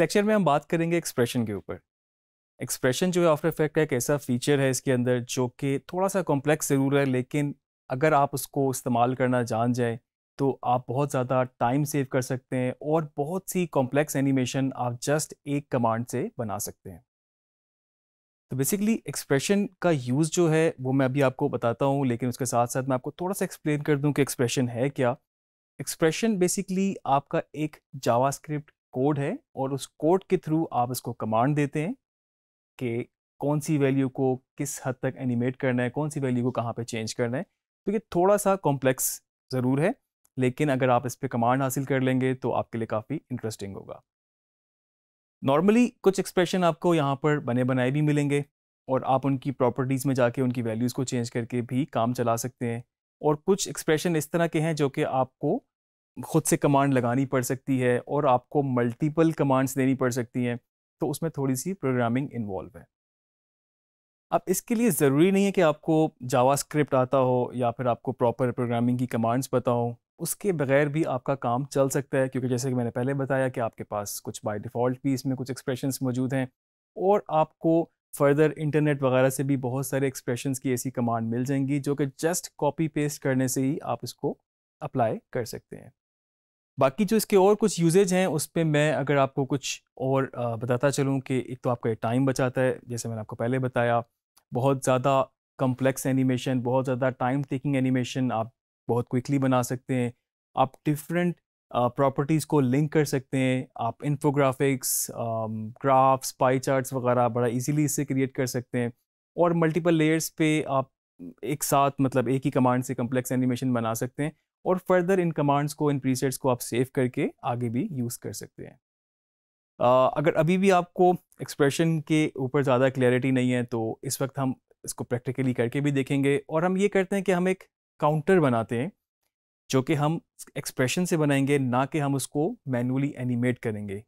Lecture में हम बात करेंगे एक्सप्रेशन के ऊपर। एक्सप्रेशन जो है आफ्टर इफ़ेक्ट का एक ऐसा फीचर है इसके अंदर, जो कि थोड़ा सा कॉम्प्लेक्स ज़रूर है, लेकिन अगर आप उसको इस्तेमाल करना जान जाए तो आप बहुत ज़्यादा टाइम सेव कर सकते हैं और बहुत सी कॉम्प्लेक्स एनिमेशन आप जस्ट एक कमांड से बना सकते हैं। तो बेसिकली एक्सप्रेशन का यूज़ जो है, वो मैं अभी आपको बताता हूँ, लेकिन उसके साथ साथ मैं आपको थोड़ा सा एक्सप्लेन कर दूँ कि एक्सप्रेशन है क्या। एक्सप्रेशन बेसिकली आपका एक जावास्क्रिप्ट कोड है और उस कोड के थ्रू आप इसको कमांड देते हैं कि कौन सी वैल्यू को किस हद तक एनिमेट करना है, कौन सी वैल्यू को कहाँ पे चेंज करना है। तो ये थोड़ा सा कॉम्प्लेक्स ज़रूर है, लेकिन अगर आप इस पर कमांड हासिल कर लेंगे तो आपके लिए काफ़ी इंटरेस्टिंग होगा। नॉर्मली कुछ एक्सप्रेशन आपको यहाँ पर बने बनाए भी मिलेंगे और आप उनकी प्रॉपर्टीज़ में जाके उनकी वैल्यूज़ को चेंज करके भी काम चला सकते हैं। और कुछ एक्सप्रेशन इस तरह के हैं जो कि आपको खुद से कमांड लगानी पड़ सकती है और आपको मल्टीपल कमांड्स देनी पड़ सकती हैं तो उसमें थोड़ी सी प्रोग्रामिंग इन्वॉल्व है। अब इसके लिए ज़रूरी नहीं है कि आपको जावा स्क्रिप्ट आता हो या फिर आपको प्रॉपर प्रोग्रामिंग की कमांड्स पता हो, उसके बगैर भी आपका काम चल सकता है, क्योंकि जैसे कि मैंने पहले बताया कि आपके पास कुछ बाय डिफ़ॉल्ट भी इसमें कुछ एक्सप्रेशंस मौजूद हैं, और आपको फर्दर इंटरनेट वगैरह से भी बहुत सारे एक्सप्रेशंस की ऐसी कमांड मिल जाएँगी, जो कि जस्ट कॉपी पेस्ट करने से ही आप इसको अप्लाई कर सकते हैं। बाकी जो इसके और कुछ यूजेज हैं, उस पर मैं अगर आपको कुछ और बताता चलूँ कि एक तो आपका टाइम बचाता है, जैसे मैंने आपको पहले बताया, बहुत ज़्यादा कम्प्लेक्स एनिमेशन बहुत ज़्यादा टाइम टेकिंग एनिमेशन आप बहुत क्विकली बना सकते हैं। आप डिफरेंट प्रॉपर्टीज़ को लिंक कर सकते हैं, आप इन्फोग्राफिक्स ग्राफ्स पाई चार्ट्स वगैरह बड़ा इजीली इससे क्रिएट कर सकते हैं और मल्टीपल लेयर्स पे आप एक साथ मतलब एक ही कमांड से कम्प्लेक्स एनिमेशन बना सकते हैं। और फर्दर इन कमांड्स को इन प्रीसेट्स को आप सेव करके आगे भी यूज़ कर सकते हैं। uh, अगर अभी भी आपको एक्सप्रेशन के ऊपर ज़्यादा क्लैरिटी नहीं है तो इस वक्त हम इसको प्रैक्टिकली करके भी देखेंगे और हम ये करते हैं कि हम एक काउंटर बनाते हैं जो कि हम एक्सप्रेशन से बनाएँगे ना कि हम उसको मैनुअली एनिमेट करेंगे।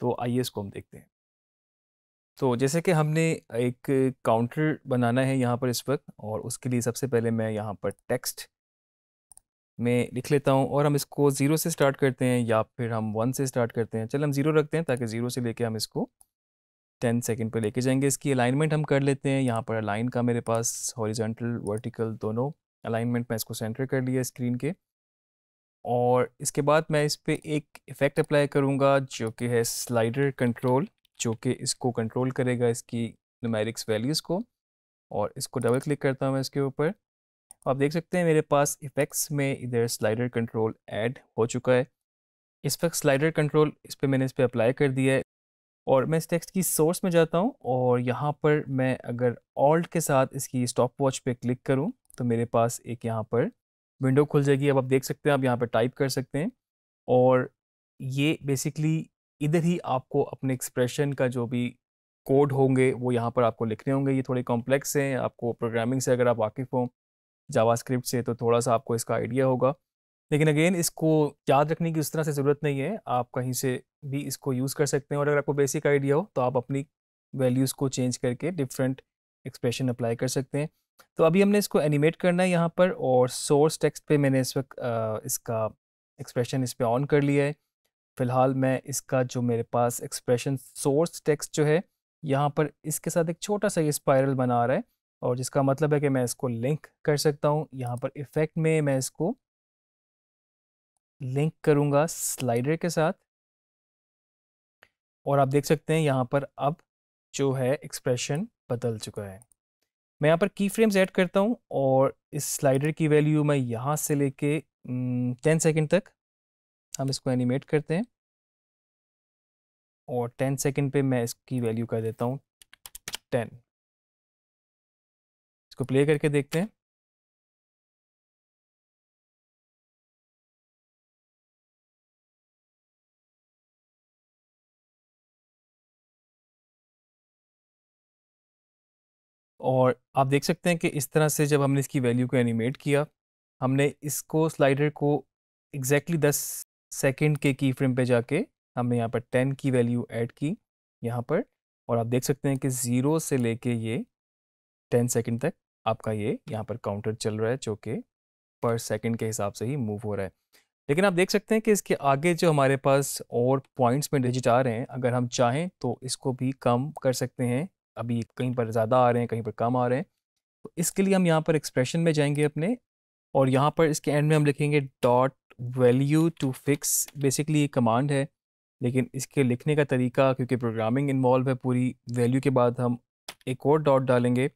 तो आइए इसको हम देखते हैं। तो जैसे कि हमने एक काउंटर बनाना है यहाँ पर इस वक्त और उसके लिए सबसे पहले मैं यहाँ पर टेक्स्ट में लिख लेता हूँ और हम इसको ज़ीरो से स्टार्ट करते हैं या फिर हम वन से स्टार्ट करते हैं। चल, हम ज़ीरो रखते हैं ताकि ज़ीरो से लेके हम इसको टेन सेकंड पर लेके जाएँगे। इसकी अलाइनमेंट हम कर लेते हैं। यहाँ पर अलाइन का मेरे पास हॉरिजॉन्टल वर्टिकल दोनों अलाइनमेंट मैं इसको सेंटर कर लिया स्क्रीन के। और इसके बाद मैं इस पर एक इफ़ेक्ट अप्लाई करूँगा जो कि है स्लाइडर कंट्रोल जो कि इसको कंट्रोल करेगा इसकी नुमेरिक्स वैल्यूज़ को। और इसको डबल क्लिक करता हूँ मैं इसके ऊपर। आप देख सकते हैं मेरे पास इफ़ेक्ट्स में इधर स्लाइडर कंट्रोल ऐड हो चुका है। इस वक्त स्लाइडर कंट्रोल इस पर मैंने इस पर अप्लाई कर दिया है और मैं इस टेक्स्ट की सोर्स में जाता हूँ और यहाँ पर मैं अगर ऑल्ट के साथ इसकी स्टॉप वॉच पे क्लिक करूँ तो मेरे पास एक यहाँ पर विंडो खुल जाएगी। अब आप देख सकते हैं, आप यहाँ पर टाइप कर सकते हैं और ये बेसिकली इधर ही आपको अपने एक्सप्रेशन का जो भी कोड होंगे, वो यहाँ पर आपको लिखने होंगे। ये थोड़े कॉम्प्लेक्स हैं, आपको प्रोग्रामिंग से अगर आप वाकिफ़ हों जावास्क्रिप्ट से तो थोड़ा सा आपको इसका आइडिया होगा। लेकिन अगेन, इसको याद रखने की उस तरह से ज़रूरत नहीं है। आप कहीं से भी इसको यूज़ कर सकते हैं और अगर आपको बेसिक आइडिया हो तो आप अपनी वैल्यूज़ को चेंज करके डिफरेंट एक्सप्रेशन अप्लाई कर सकते हैं। तो अभी हमने इसको एनिमेट करना है यहाँ पर और सोर्स टेक्स्ट पे मैंने इस वक्त इसका एक्सप्रेशन इस पर ऑन कर लिया है। फ़िलहाल मैं इसका जो मेरे पास एक्सप्रेशन सोर्स टेक्स्ट जो है, यहाँ पर इसके साथ एक छोटा सा ये स्पायरल बना रहा है। और जिसका मतलब है कि मैं इसको लिंक कर सकता हूँ। यहाँ पर इफ़ेक्ट में मैं इसको लिंक करूँगा स्लाइडर के साथ। और आप देख सकते हैं यहाँ पर अब जो है एक्सप्रेशन बदल चुका है। मैं यहाँ पर की फ्रेम्स ऐड करता हूँ और इस स्लाइडर की वैल्यू मैं यहाँ से लेके टेन सेकंड तक हम इसको एनिमेट करते हैं। और टेन सेकंड पे मैं इसकी वैल्यू कर देता हूँ टेन इसको प्ले करके देखते हैं। और आप देख सकते हैं कि इस तरह से जब हमने इसकी वैल्यू को एनिमेट किया, हमने इसको स्लाइडर को एग्जैक्टली दस सेकंड के की फ्रेम पे जाके हमने यहाँ पर टेन की वैल्यू ऐड की यहाँ पर और आप देख सकते हैं कि ज़ीरो से लेके ये टेन सेकंड तक आपका ये यहाँ पर काउंटर चल रहा है, जो कि पर सेकंड के हिसाब से ही मूव हो रहा है। लेकिन आप देख सकते हैं कि इसके आगे जो हमारे पास और पॉइंट्स में डिजिट आ रहे हैं, अगर हम चाहें तो इसको भी कम कर सकते हैं। अभी कहीं पर ज़्यादा आ रहे हैं, कहीं पर कम आ रहे हैं। तो इसके लिए हम यहाँ पर एक्सप्रेशन में जाएँगे अपने और यहाँ पर इसके एंड में हम लिखेंगे dot value to fix basically ये कमांड है। लेकिन इसके लिखने का तरीका, क्योंकि प्रोग्रामिंग इन्वॉल्व है पूरी वैल्यू के बाद हम एक और डॉट डालेंगे।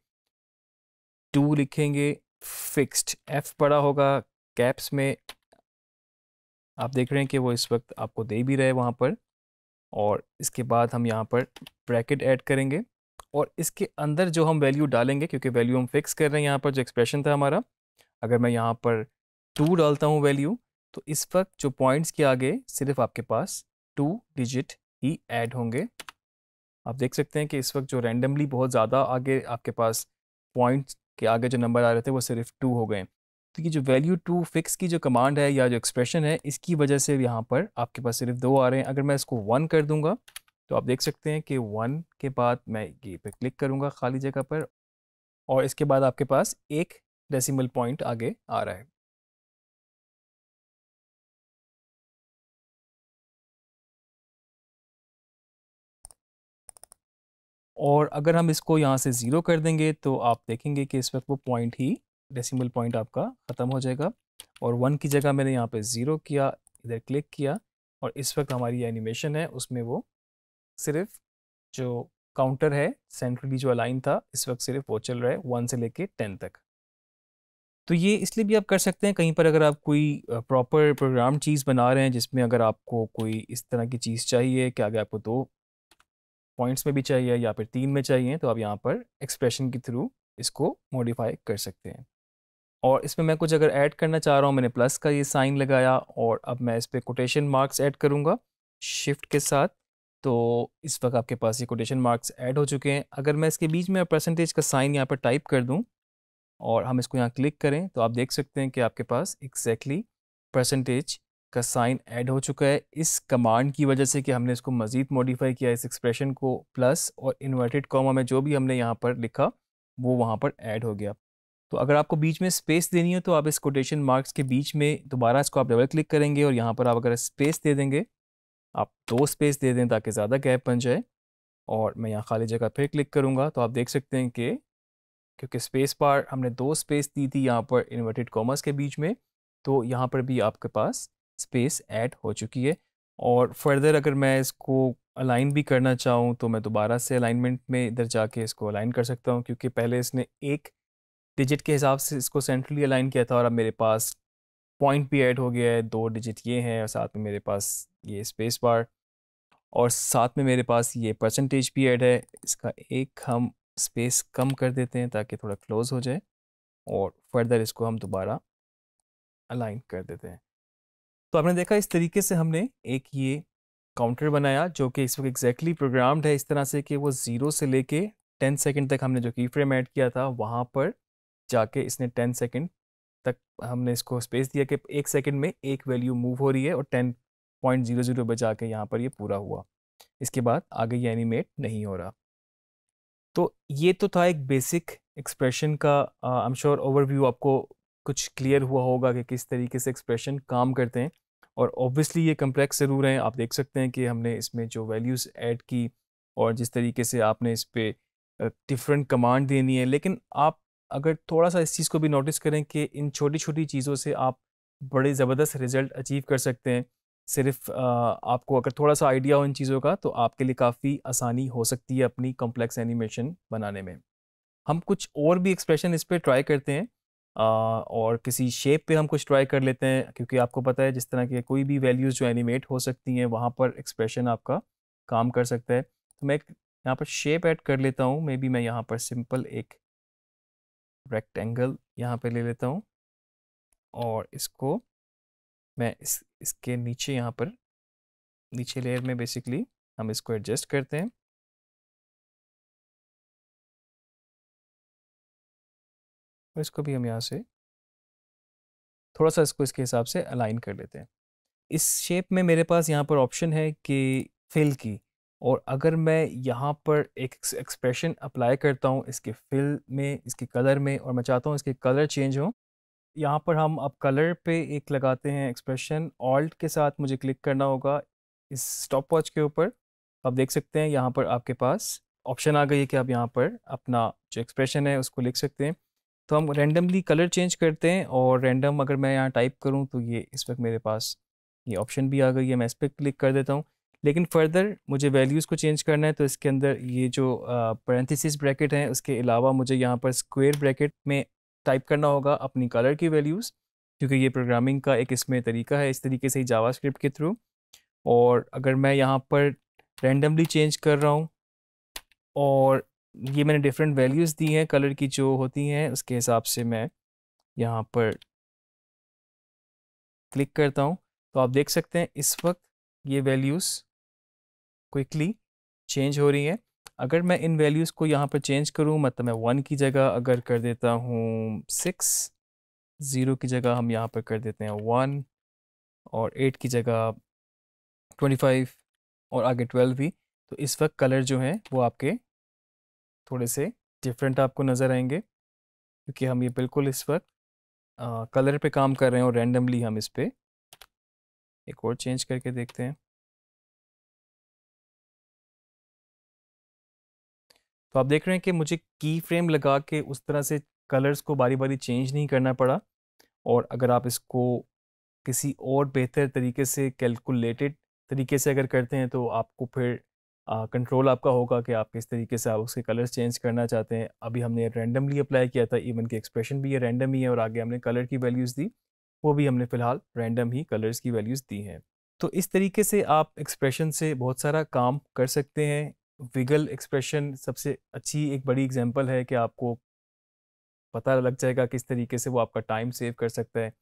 टू लिखेंगे फिक्स्ड एफ़ बड़ा होगा कैप्स में। आप देख रहे हैं कि वो इस वक्त आपको दे भी रहे वहाँ पर और इसके बाद हम यहाँ पर ब्रैकेट ऐड करेंगे और इसके अंदर जो हम वैल्यू डालेंगे, क्योंकि वैल्यू हम फिक्स कर रहे हैं यहाँ पर, जो एक्सप्रेशन था हमारा, अगर मैं यहाँ पर टू डालता हूँ वैल्यू तो इस वक्त जो पॉइंट्स के आगे सिर्फ़ आपके पास टू डिजिट ही ऐड होंगे। आप देख सकते हैं कि इस वक्त जो रैंडमली बहुत ज़्यादा आगे आपके पास पॉइंट्स के आगे जो नंबर आ रहे थे वो सिर्फ़ टू हो गए। तो ये जो वैल्यू टू फिक्स की जो कमांड है या जो एक्सप्रेशन है, इसकी वजह से यहाँ पर आपके पास सिर्फ़ दो आ रहे हैं। अगर मैं इसको वन कर दूँगा तो आप देख सकते हैं कि वन के बाद मैं ये पे क्लिक करूँगा खाली जगह पर और इसके बाद आपके पास एक डेसिमल पॉइंट आगे आ रहा है। और अगर हम इसको यहाँ से ज़ीरो कर देंगे तो आप देखेंगे कि इस वक्त वो पॉइंट ही, डेसिमल पॉइंट आपका ख़त्म हो जाएगा। और वन की जगह मैंने यहाँ पे ज़ीरो किया, इधर क्लिक किया और इस वक्त हमारी एनिमेशन है, उसमें वो सिर्फ़ जो काउंटर है, सेंट्रली जो अलाइन था, इस वक्त सिर्फ़ वो चल रहा है, वन से लेके टेन तक। तो ये इसलिए भी आप कर सकते हैं, कहीं पर अगर आप कोई प्रॉपर प्रोग्राम चीज़ बना रहे हैं, जिसमें अगर आपको कोई इस तरह की चीज़ चाहिए, कि आगे आपको दो पॉइंट्स में भी चाहिए या फिर तीन में चाहिए तो आप यहाँ पर एक्सप्रेशन के थ्रू इसको मॉडिफाई कर सकते हैं। और इसमें मैं कुछ अगर ऐड करना चाह रहा हूँ, मैंने प्लस का ये साइन लगाया और अब मैं इस पर कोटेशन मार्क्स ऐड करूँगा शिफ्ट के साथ तो इस वक्त आपके पास ये कोटेशन मार्क्स ऐड हो चुके हैं। अगर मैं इसके बीच में परसेंटेज का साइन यहाँ पर टाइप कर दूँ और हम इसको यहाँ क्लिक करें तो आप देख सकते हैं कि आपके पास एग्जैक्टली परसेंटेज का साइन ऐड हो चुका है। इस कमांड की वजह से कि हमने इसको मज़ीद मॉडिफाई किया इस एक्सप्रेशन को प्लस और इन्वर्टेड कॉमा में जो भी हमने यहाँ पर लिखा, वो वहाँ पर ऐड हो गया। तो अगर आपको बीच में स्पेस देनी है तो आप इस कोटेशन मार्क्स के बीच में दोबारा इसको आप डबल क्लिक करेंगे और यहाँ पर आप अगर स्पेस दे देंगे, आप दो स्पेस दे दें ताकि ज़्यादा गैप बन जाए। और मैं यहाँ खाली जगह फिर क्लिक करूँगा तो आप देख सकते हैं कि क्योंकि स्पेस बार हमने दो स्पेस दी थी यहाँ पर इन्वर्टेड कॉमर्स के बीच में तो यहाँ पर भी आपके पास स्पेस ऐड हो चुकी है। और फर्दर अगर मैं इसको अलाइन भी करना चाहूँ तो मैं दोबारा से अलाइनमेंट में इधर जाके इसको अलाइन कर सकता हूँ, क्योंकि पहले इसने एक डिजिट के हिसाब से इसको सेंट्रली अलाइन किया था और अब मेरे पास पॉइंट भी ऐड हो गया है। दो डिजिट ये हैं और साथ में मेरे पास ये स्पेस बार और साथ में मेरे पास ये परसेंटेज भी ऐड है। इसका एक हम स्पेस कम कर देते हैं ताकि थोड़ा क्लोज हो जाए और फर्दर इसको हम दोबारा अलाइन कर देते हैं। तो आपने देखा इस तरीके से हमने एक ये काउंटर बनाया, जो कि इस वक्त एग्जैक्टली प्रोग्राम्ड है इस तरह से कि वो ज़ीरो से लेके टेन सेकंड तक हमने जो की फ्रेम ऐड किया था, वहाँ पर जाके इसने टेन सेकंड तक हमने इसको स्पेस दिया कि एक सेकंड में एक वैल्यू मूव हो रही है और टेन पॉइंट ज़ीरो ज़ीरो बजा के यहाँ पर ये पूरा हुआ। इसके बाद आगे ये एनिमेट नहीं हो रहा। तो ये तो था एक बेसिक एक्सप्रेशन का आई एम श्योर ओवरव्यू आपको कुछ क्लियर हुआ होगा कि किस तरीके से एक्सप्रेशन काम करते हैं। और ऑब्वियसली ये कम्प्लेक्स ज़रूर हैं। आप देख सकते हैं कि हमने इसमें जो वैल्यूज़ ऐड की और जिस तरीके से आपने इस पर डिफरेंट कमांड देनी है। लेकिन आप अगर थोड़ा सा इस चीज़ को भी नोटिस करें कि इन छोटी छोटी चीज़ों से आप बड़े ज़बरदस्त रिज़ल्ट अचीव कर सकते हैं। सिर्फ़ आपको अगर थोड़ा सा आइडिया हो इन चीज़ों का तो आपके लिए काफ़ी आसानी हो सकती है अपनी कॉम्प्लेक्स एनिमेशन बनाने में। हम कुछ और भी एक्सप्रेशन इस पर ट्राई करते हैं। और किसी शेप पे हम कुछ ट्राई कर लेते हैं, क्योंकि आपको पता है जिस तरह के कोई भी वैल्यूज़ जो एनिमेट हो सकती हैं, वहाँ पर एक्सप्रेशन आपका काम कर सकता है। तो मैं एक यहाँ पर शेप ऐड कर लेता हूँ मे बी मैं यहाँ पर सिंपल एक रेक्टेंगल यहाँ पे ले लेता हूँ, और इसको मैं इस, इसके नीचे यहाँ पर, नीचे लेयर में बेसिकली हम इसको एडजस्ट करते हैं। और इसको भी हम यहाँ से थोड़ा सा इसको इसके हिसाब से अलाइन कर लेते हैं। इस शेप में मेरे पास यहाँ पर ऑप्शन है कि फिल की और अगर मैं यहाँ पर एक एक्सप्रेशन अप्लाई करता हूँ इसके फिल में, इसके कलर में और मैं चाहता हूँ इसके कलर चेंज हो, यहाँ पर हम अब कलर पे एक लगाते हैं एक्सप्रेशन, ऑल्ट के साथ मुझे क्लिक करना होगा इस स्टॉप वॉच के ऊपर। आप देख सकते हैं यहाँ पर आपके पास ऑप्शन आ गई है कि आप यहाँ पर अपना जो एक्सप्रेशन है उसको लिख सकते हैं। तो हम रैंडमली कलर चेंज करते हैं और रैंडम अगर मैं यहाँ टाइप करूँ तो ये इस वक्त मेरे पास ये ऑप्शन भी आ गई है। मैं इस पर क्लिक कर देता हूँ। लेकिन फर्दर मुझे वैल्यूज़ को चेंज करना है तो इसके अंदर ये जो पैरेंथिस ब्रैकेट हैं उसके अलावा मुझे यहाँ पर स्क्वेयर ब्रैकेट में टाइप करना होगा अपनी कलर की वैल्यूज़ क्योंकि ये प्रोग्रामिंग का एक इसमें तरीका है, इस तरीके से ही जावा के थ्रू और अगर मैं यहाँ पर रैंडमली चेंज कर रहा हूँ और ये मैंने डिफरेंट वैल्यूज़ दी हैं कलर की जो होती हैं, उसके हिसाब से मैं यहाँ पर क्लिक करता हूँ। तो आप देख सकते हैं, इस वक्त ये वैल्यूज़ क्विकली चेंज हो रही हैं। अगर मैं इन वैल्यूज़ को यहाँ पर चेंज करूँ मतलब मैं वन की जगह अगर कर देता हूँ सिक्स ज़ीरो की जगह हम यहाँ पर कर देते हैं वन और एट की जगह ट्वेंटी फाइव और आगे ट्वेल्व भी तो इस वक्त कलर जो हैं, वो आपके थोड़े से डिफरेंट आपको नज़र आएँगे, क्योंकि हम ये बिल्कुल इस वक्त कलर पे काम कर रहे हैं और रैंडमली हम इस पर एक और चेंज करके देखते हैं। तो आप देख रहे हैं कि मुझे की फ्रेम लगा के उस तरह से कलर्स को बारी बारी चेंज नहीं करना पड़ा और अगर आप इसको किसी और बेहतर तरीके से कैलकुलेटेड तरीके से अगर करते हैं तो आपको फिर कंट्रोल आपका होगा कि आप किस तरीके से आप उसके कलर्स चेंज करना चाहते हैं। अभी हमने रैंडमली अप्लाई किया था इवन के एक्सप्रेशन भी ये रैंडम ही है और आगे हमने कलर की वैल्यूज़ दी, वो भी हमने फ़िलहाल रैंडम ही कलर्स की वैल्यूज़ दी हैं। तो इस तरीके से आप एक्सप्रेशन से बहुत सारा काम कर सकते हैं। विगल एक्सप्रेशन सबसे अच्छी एक बड़ी एग्जांपल है कि आपको पता लग जाएगा किस तरीके से वो आपका टाइम सेव कर सकता है।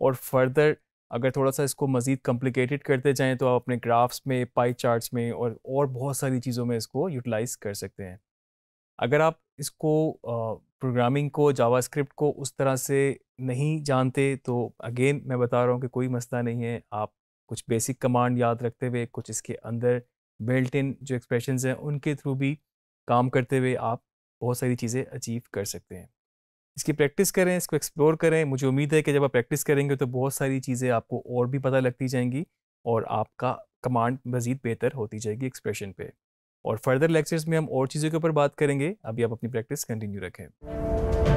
और फर्दर अगर थोड़ा सा इसको मज़ीद कॉम्प्लिकेटेड करते जाएँ तो आप अपने ग्राफ्स में पाई चार्ट्स में और और बहुत सारी चीज़ों में इसको यूटिलाइज कर सकते हैं। अगर आप इसको प्रोग्रामिंग को जावास्क्रिप्ट को उस तरह से नहीं जानते तो अगेन मैं बता रहा हूँ कि कोई मसला नहीं है। आप कुछ बेसिक कमांड याद रखते हुए, कुछ इसके अंदर बिल्ट इन जो एक्सप्रेशन हैं, उनके थ्रू भी काम करते हुए आप बहुत सारी चीज़ें अचीव कर सकते हैं। इसकी प्रैक्टिस करें, इसको एक्सप्लोर करें। मुझे उम्मीद है कि जब आप प्रैक्टिस करेंगे तो बहुत सारी चीज़ें आपको और भी पता लगती जाएँगी और आपका कमांड मज़ीद बेहतर होती जाएगी एक्सप्रेशन पे। और फर्दर लेक्चर्स में हम और चीज़ों के ऊपर बात करेंगे। अभी आप अपनी प्रैक्टिस कंटिन्यू रखें।